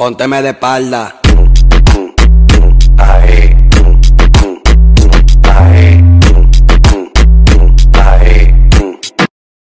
Pónteme de espalda.